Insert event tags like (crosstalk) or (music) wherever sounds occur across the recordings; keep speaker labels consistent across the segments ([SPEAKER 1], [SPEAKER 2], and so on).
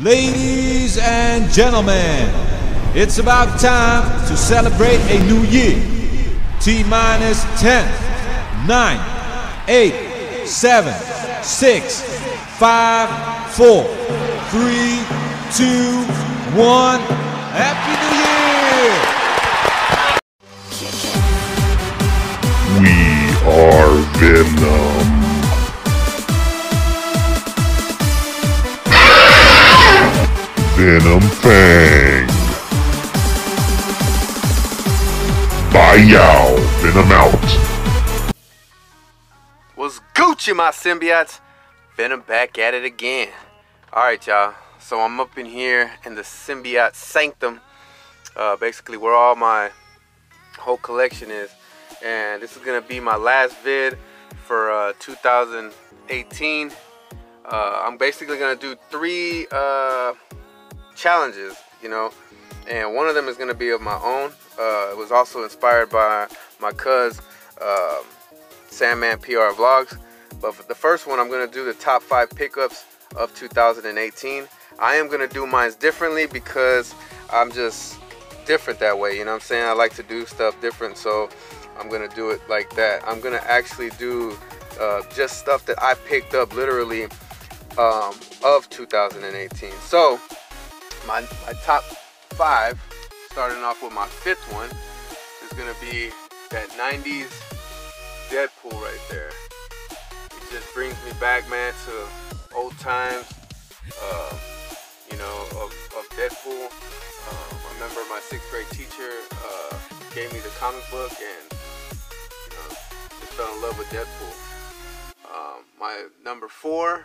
[SPEAKER 1] Ladies and gentlemen, it's about time to celebrate a new year. T minus 10, 9, 8, 7, 6, 5, 4, 3, 2, 1. Happy New Year!
[SPEAKER 2] We are Venom. Venom Fang. Bye Yow. Venom out.
[SPEAKER 3] What's Gucci, my symbiotes? Venom back at it again. Alright, y'all. So I'm up in here in the symbiote sanctum. Uh, basically, where all my whole collection is. And this is going to be my last vid for uh, 2018. Uh, I'm basically going to do three uh, challenges, you know, and one of them is going to be of my own. Uh, it was also inspired by my cuz um, Sanman PR Vlogs. But for the first one, I'm going to do the top five pickups of 2018. I am going to do mine differently because I'm just different that way. You know what I'm saying? I like to do stuff different, so I'm going to do it like that. I'm going to actually do uh, just stuff that I picked up literally um, of 2018. So my, my top five, starting off with my fifth one, is gonna be that 90s Deadpool right there. It just brings me back, man, to old times, uh, you know, of, of Deadpool. Um, I remember my sixth grade teacher uh, gave me the comic book and, you know, just fell in love with Deadpool. Um, my number four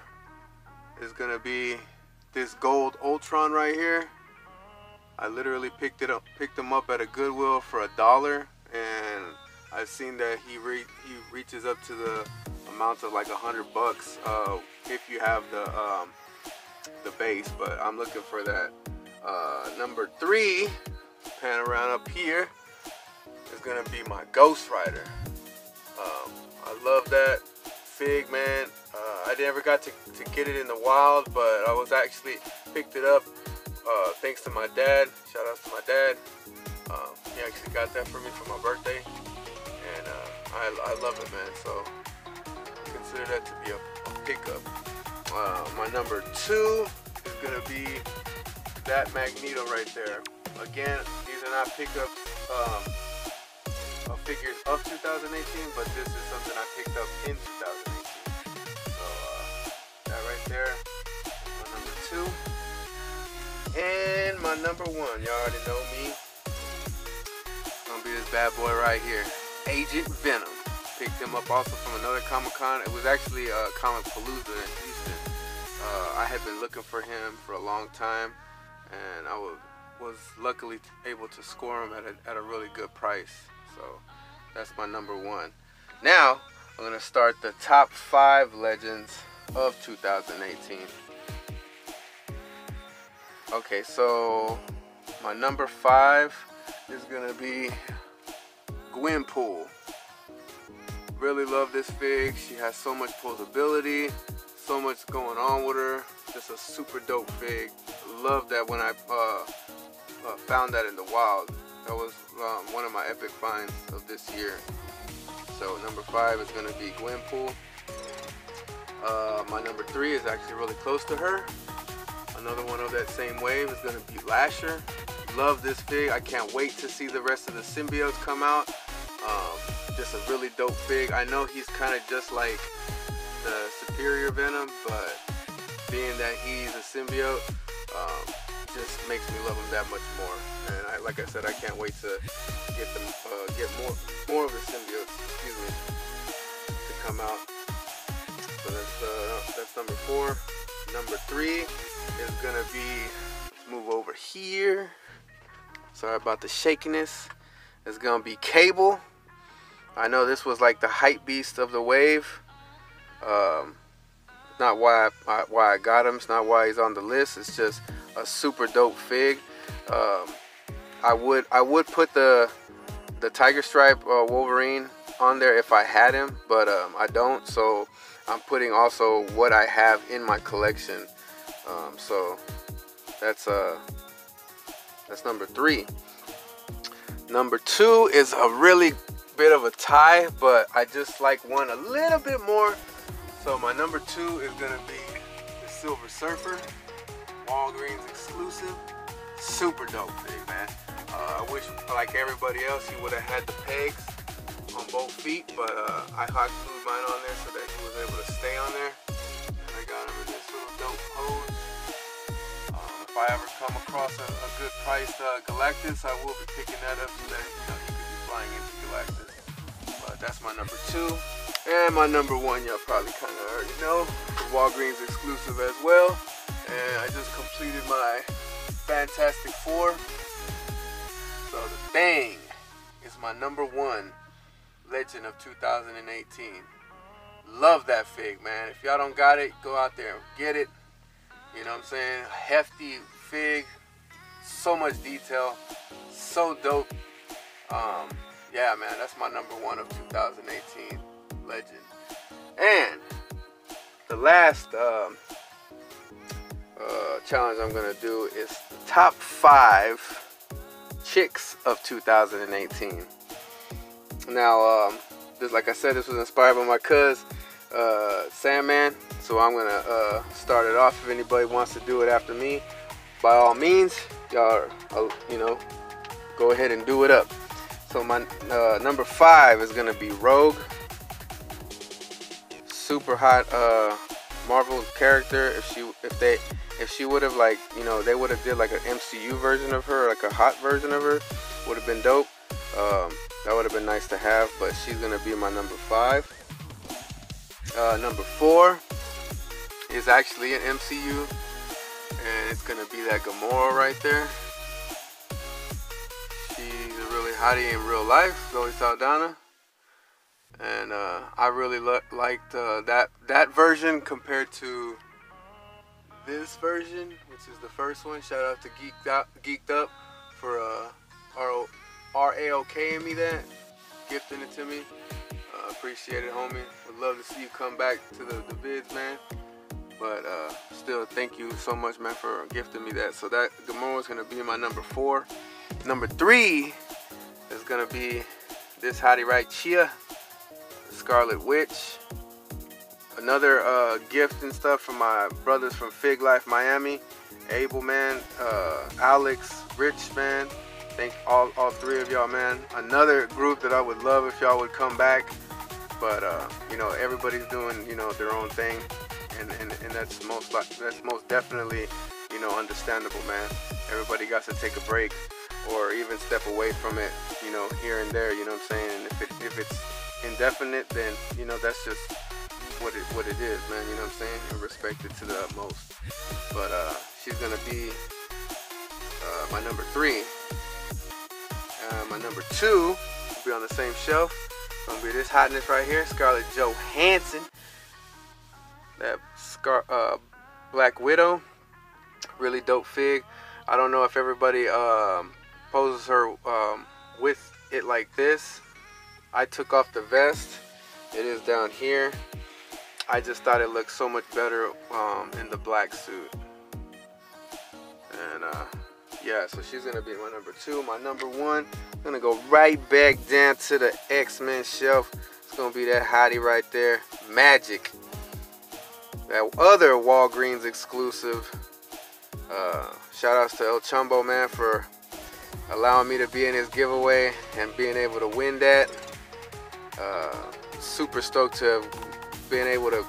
[SPEAKER 3] is gonna be this gold Ultron right here. I literally picked it up, picked him up at a Goodwill for a dollar, and I've seen that he re he reaches up to the amount of like a hundred bucks uh, if you have the um, the base. But I'm looking for that. Uh, number three, pan around up here, is gonna be my Ghost Rider. Um, I love that fig, man. I never got to, to get it in the wild, but I was actually picked it up uh, thanks to my dad. Shout out to my dad. Um, he actually got that for me for my birthday, and uh, I, I love it, man. So consider that to be a, a pickup. Uh, my number two is gonna be that Magneto right there. Again, these are not pickups. Um, figures of 2018, but this is something I picked up in 2018. My number two. And my number one, y'all already know me. Gonna be this bad boy right here, Agent Venom. Picked him up also from another Comic Con. It was actually a Comicpalooza in Houston. Uh, I had been looking for him for a long time, and I was was luckily able to score him at a, at a really good price. So that's my number one. Now, I'm gonna start the top five legends of 2018. Okay, so my number five is gonna be Gwenpool. Really love this fig. She has so much posability, so much going on with her. Just a super dope fig. Love that when I uh, uh, found that in the wild. That was um, one of my epic finds of this year. So number five is to be Gwenpool. Uh, my number three is actually really close to her. Another one of that same wave is going to be Lasher. Love this fig. I can't wait to see the rest of the symbiotes come out. Um, just a really dope fig. I know he's kind of just like the Superior Venom, but being that he's a symbiote, um, just makes me love him that much more. And I, like I said, I can't wait to get them, uh, get more, more of the symbiotes, excuse me, to come out. So that's uh, that's number four. Number three is gonna be. Move over here. Sorry about the shakiness. It's gonna be Cable. I know this was like the hype beast of the wave. Um, not why I, why I got him. It's not why he's on the list. It's just a super dope fig. Um, I would I would put the the Tiger Stripe uh, Wolverine on there if I had him, but um, I don't. So I'm putting also what I have in my collection. Um, so That's uh that's number three. Number two is a really bit of a tie, but I just like one a little bit more. So my number two is gonna be the Silver Surfer, Walgreens exclusive. Super dope thing, man. Uh, I wish, like everybody else, he would have had the pegs on both feet, but uh, I hot glued mine on there so that he was able to stay on there. And I got him in this little dope pose. Um, if I ever come across a, a good priced uh, Galactus, I will be picking that up so that you know he could be flying into Galactus. But that's my number two. And my number one, y'all probably kind of already know, the Walgreens exclusive as well. And I just completed my Fantastic Four. So the Thing is my number one Legend of 2018. Love that fig, man. If y'all don't got it, go out there and get it. You know what I'm saying? Hefty fig, so much detail, so dope. Um, yeah, man, that's my number one of 2018 Legend. And the last um, uh, challenge I'm gonna do is the top five chicks of 2018. Now, um, just like I said, this was inspired by my cuz uh, Sanman, so I'm gonna uh, start it off. If anybody wants to do it after me, by all means, y'all, uh, you know, go ahead and do it up. So my uh, number five is gonna be Rogue. Super hot uh, Marvel character. If she, if they, if she would have like, you know, they would have did like an MCU version of her, like a hot version of her, would have been dope. Um, that would have been nice to have, but she's gonna be my number five. Uh, number four is actually an MCU, and it's gonna be that Gamora right there. She's a really hottie in real life, Zoe Saldana, and uh, I really liked uh, that that version compared to this version, which is the first one. Shout out to Geeked Out, Geeked Up for uh, our R-A-O-K in me that, gifting it to me. Uh, appreciate it, homie. Would love to see you come back to the, the vids, man. But uh, still, thank you so much, man, for gifting me that. So that Gamora is gonna be my number four. Number three is gonna be this hottie right Chia, Scarlet Witch. Another uh, gift and stuff from my brothers from Fig Life Miami, Abel man, uh, Alex, Rich man. Thank all, all three of y'all, man. Another group that I would love if y'all would come back. But uh, you know, everybody's doing you know their own thing, and, and, and that's most that's most definitely you know understandable, man. Everybody got to take a break or even step away from it, you know, here and there. You know what I'm saying? And if it, if it's indefinite, then you know that's just what it what it is, man. You know what I'm saying? And respect it to the utmost. But uh, she's gonna be uh, my number three. Uh, my number two will be on the same shelf. Gonna be this hotness right here, Scarlett Johansson. That Scar uh, Black Widow, really dope fig. I don't know if everybody um, poses her um, with it like this. I took off the vest. It is down here. I just thought it looked so much better um, in the black suit. Yeah, so she's gonna be my number two. My number one, gonna go right back down to the X-Men shelf. It's gonna be that hottie right there, Magik. That other Walgreens exclusive. Uh, shout outs to El Chumbo, man, for allowing me to be in his giveaway and being able to win that. Uh, super stoked to have been able to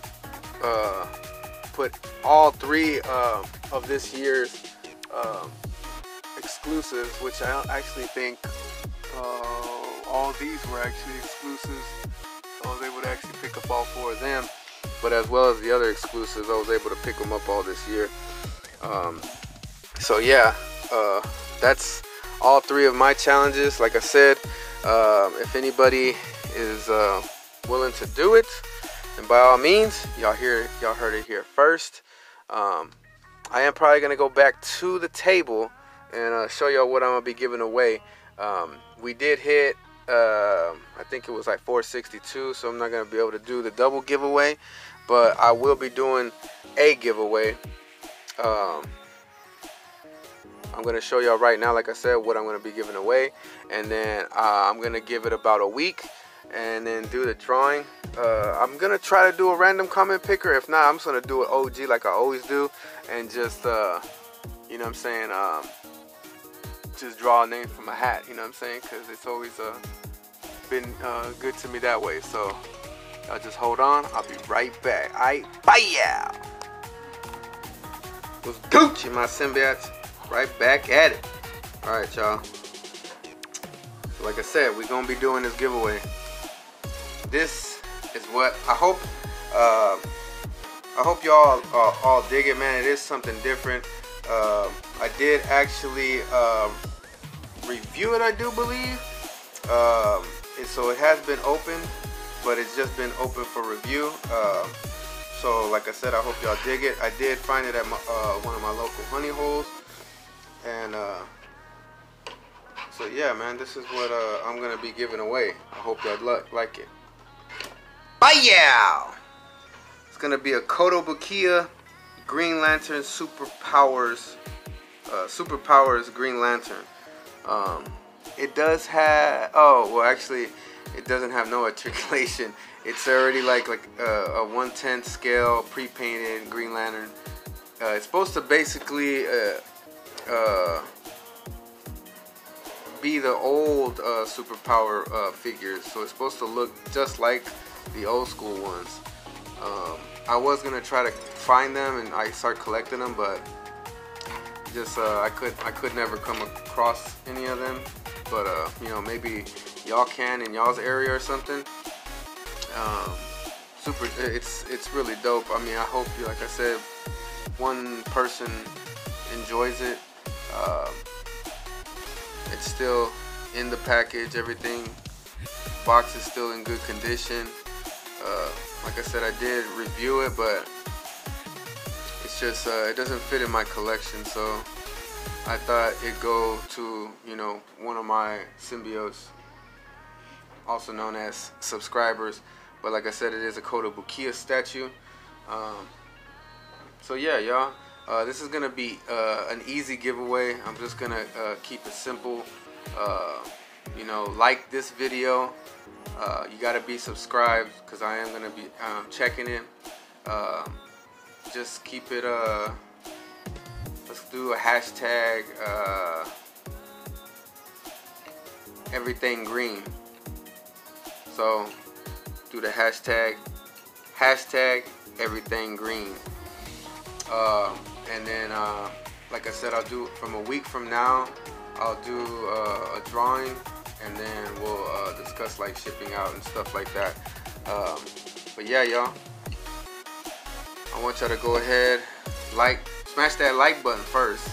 [SPEAKER 3] uh, put all three uh, of this year's um, exclusives, which I actually think uh, all these were actually exclusives. Was able to actually pick up all four of them. But as well as the other exclusives, I was able to pick them up all this year. Um, so yeah, uh, that's all three of my challenges. Like I said, uh, if anybody is uh, willing to do it, and by all means, y'all hear y'all heard it here first. Um, I am probably gonna go back to the table and uh, show y'all what I'm gonna be giving away. Um, we did hit, uh, I think it was like 462, so I'm not gonna be able to do the double giveaway, but I will be doing a giveaway. Um, I'm gonna show y'all right now, like I said, what I'm gonna be giving away, and then uh, I'm gonna give it about a week, and then do the drawing. Uh, I'm gonna try to do a random comment picker. If not, I'm just gonna do it OG like I always do, and just uh, you know what I'm saying, um, just draw a name from a hat. You know what I'm saying? Because it's always uh, been uh, good to me that way. So y'all just hold on. I'll be right back. I bye yeah. Was Gucci my symbiotes? Right back at it. All right, y'all. So like I said, we're gonna be doing this giveaway. This is what I hope. Uh, I hope y'all all dig it, man. It is something different. Uh, I did actually um, review it, I do believe. Um, and so it has been open, but it's just been open for review. Um, so like I said, I hope y'all dig it. I did find it at my, uh, one of my local honey holes. And uh, so yeah, man, this is what uh, I'm gonna be giving away. I hope y'all like it. Bye yeah! It's gonna be a Kotobukiya Green Lantern Superpowers, uh, Superpowers Green Lantern. Um, it does have, oh, well actually, it doesn't have no (laughs) articulation. It's already like like uh, a 110 scale pre-painted Green Lantern. Uh, it's supposed to basically uh, uh be the old uh, superpower figures, so it's supposed to look just like the old school ones. Um, I was gonna try to find them and I start collecting them, but just I could I could never come across any of them. But you know maybe y'all can in y'all's area or something. Um, super, it's it's really dope. I mean, I hope, like I said, one person enjoys it. Uh, it's still in the package. Everything, box is still in good condition. Uh, like I said, I did review it, but just uh, it doesn't fit in my collection. So I thought it'd go to you know one of my symbiotes, also known as subscribers. But like I said, it is a Kotobukiya statue. Um, so yeah, y'all. Uh, this is gonna be uh, an easy giveaway. I'm just gonna uh, keep it simple. Uh, you know, like this video. Uh, you gotta be subscribed because I am gonna be um, checking it. Just keep it. Uh, let's do a hashtag. everything green. So do the hashtag hashtag everything green uh, and then uh, like I said I'll do from a week from now I'll do uh, a drawing and then we'll uh, discuss like shipping out and stuff like that um, but yeah y'all I want y'all to go ahead like smash that like button first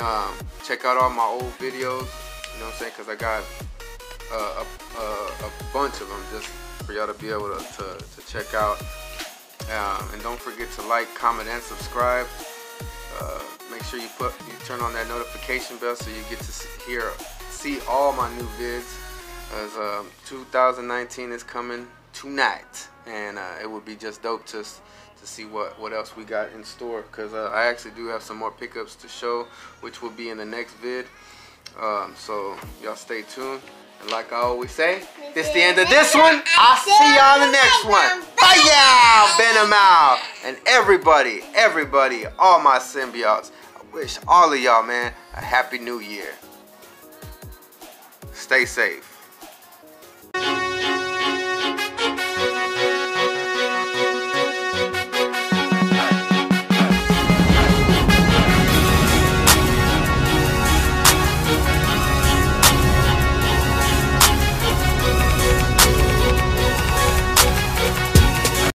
[SPEAKER 3] um, check out all my old videos you know what I'm saying because I got a, a, a bunch of them just for y'all to be able to, to, to check out. Um, and don't forget to like, comment, and subscribe. Uh, make sure you put you turn on that notification bell so you get to hear see all my new vids. As um, 2019 is coming tonight, and uh, it would be just dope to to see what what else we got in store. Cause uh, I actually do have some more pickups to show, which will be in the next vid. Um, so y'all stay tuned. And like I always say, this the end of this one. I'll see y'all in the next one. Bye y'all, Venom out. And everybody, everybody, all my symbiotes, I wish all of y'all, man, a happy new year. Stay safe.